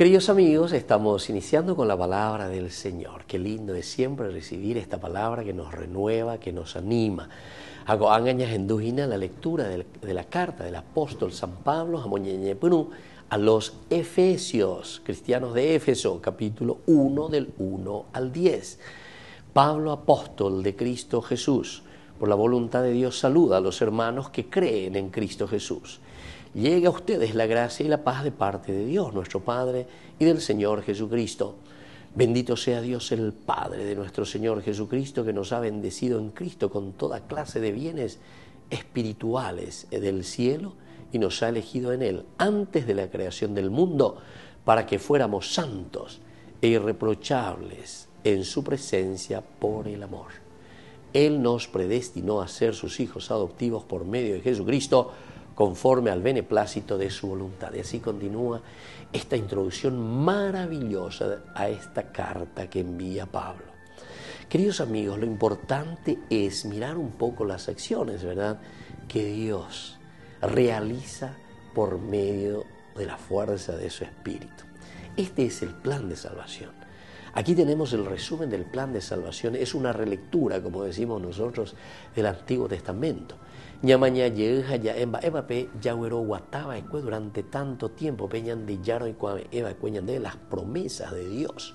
Queridos amigos, estamos iniciando con la palabra del Señor. Qué lindo es siempre recibir esta palabra que nos renueva, que nos anima. Hago angañas en la lectura de la carta del apóstol San Pablo a los Efesios, cristianos de Éfeso, capítulo 1 del 1 al 10. Pablo, apóstol de Cristo Jesús, por la voluntad de Dios, saluda a los hermanos que creen en Cristo Jesús llegue a ustedes la gracia y la paz de parte de Dios, nuestro Padre, y del Señor Jesucristo. Bendito sea Dios el Padre de nuestro Señor Jesucristo, que nos ha bendecido en Cristo con toda clase de bienes espirituales del cielo y nos ha elegido en Él antes de la creación del mundo para que fuéramos santos e irreprochables en su presencia por el amor. Él nos predestinó a ser sus hijos adoptivos por medio de Jesucristo, conforme al beneplácito de su voluntad. Y así continúa esta introducción maravillosa a esta carta que envía Pablo. Queridos amigos, lo importante es mirar un poco las acciones, ¿verdad?, que Dios realiza por medio de la fuerza de su Espíritu. Este es el plan de salvación. Aquí tenemos el resumen del plan de salvación. Es una relectura, como decimos nosotros, del Antiguo Testamento. Ñamaña yeja ya emba eva pe yawero guataba durante tanto tiempo peñan de yaro y eva cueñan de las promesas de Dios.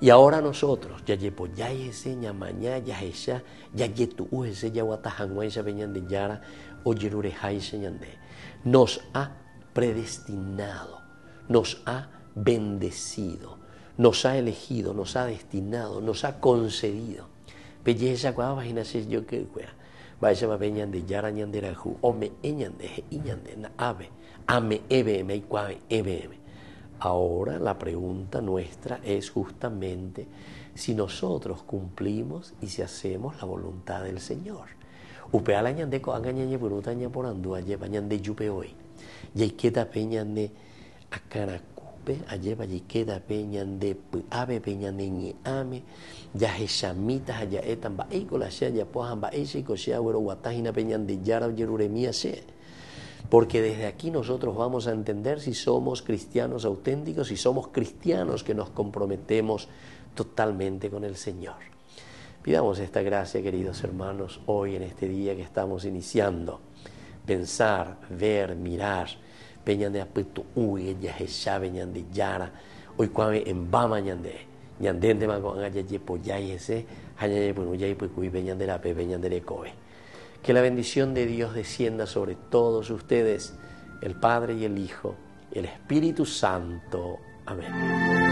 Y ahora nosotros, ya yepo ya ese ñamaña ya esa ya yetu ese ya guatajanguaisa peñan de yara o yerure de nos ha predestinado, nos ha bendecido, nos ha elegido, nos ha destinado, nos ha concedido. Belleza cuava yo que vaya va de yara ñandera ju ome eñande iñande na ave ame ebm y cuave ebm ahora la pregunta nuestra es justamente si nosotros cumplimos y si hacemos la voluntad del Señor. Upea la ñande ko angañañe puruta ña por andua lleva ñande yupe hoy y queda peñande akaraku pe ayeba queda peñan de ave ñe ame ya ya etan la ya sea wero watahina peñan de yara yeruremia se porque desde aquí nosotros vamos a entender si somos cristianos auténticos, si somos cristianos que nos comprometemos totalmente con el Señor. Pidamos esta gracia, queridos hermanos, hoy en este día que estamos iniciando. Pensar, ver, mirar, peñande apuesto hesha de yara. Hoy cuave en bama ñande ñandende mango anga ye po yai ese hanya ye punu yai pues cuy peñande la pe peñande le coe que la bendición de Dios descienda sobre todos ustedes el Padre y el Hijo y el Espíritu Santo. Amén